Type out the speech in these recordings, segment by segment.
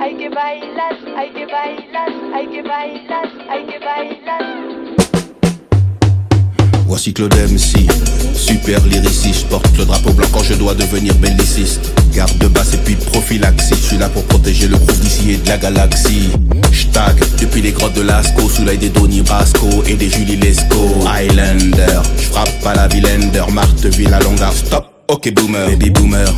hay que bailar, hay que bailar, hay que bailar, hay que bailar. Voici Claude MC, super lyriciste. Je porte le drapeau blanc quand je dois devenir belliciste. Garde de basse et puis prophylaxie. Je suis là pour protéger le groupe d'ici et de la galaxie. J'tag depuis les grottes de Lascaux, sous l'œil des Donny Brasco et des Julie Lescaut. Highlander, j'frappe à la Villender, Marteville à Longar. Stop, ok boomer, baby boomer.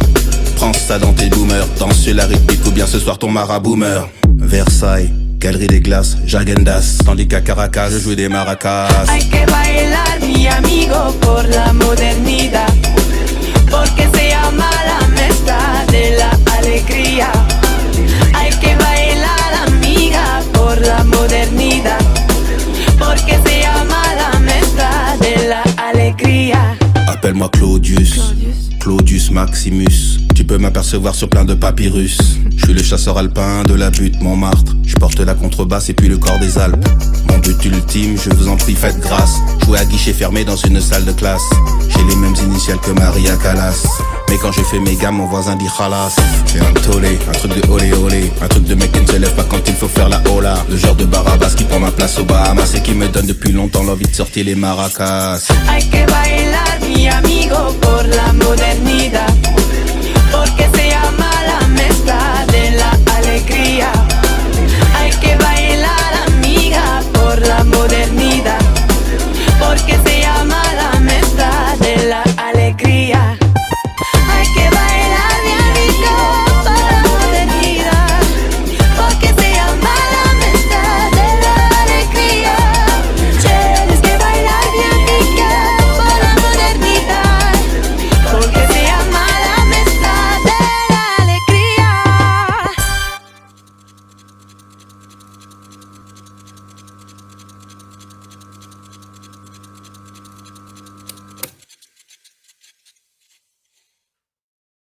Prends ça dans tes boomers, danse la rythmique ou bien ce soir ton maraboomer. Versailles. Galerie des glaces, Jagendas, tandis qu'à Caracas, je joue des maracas. Hay que bailar, mi amigo, por la modernidad. Porque se llama la mezcla de la alegría. Hay que bailar, amiga, por la modernidad. Porque se llama la mezcla de la alegría. Appelle-moi Claudius. Claudius Maximus. Peux m'apercevoir sur plein de papyrus. Je suis le chasseur alpin de la butte Montmartre. Je porte la contrebasse et puis le corps des Alpes. Mon but ultime, je vous en prie, faites grâce. Jouer à guichet fermé dans une salle de classe. J'ai les mêmes initiales que Maria Callas. Mais quand je fais mes gammes, mon voisin dit khalas. C'est un tollé, un truc de olé olé. Un truc de mec qui ne se lève pas quand il faut faire la hola. Le genre de barabas qui prend ma place au Bahamas et qui me donne depuis longtemps l'envie de sortir les maracas.